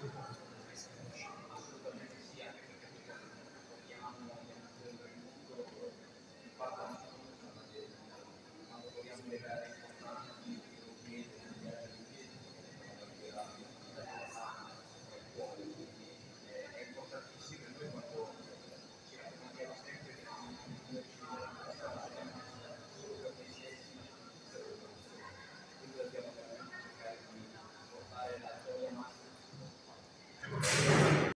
Grazie.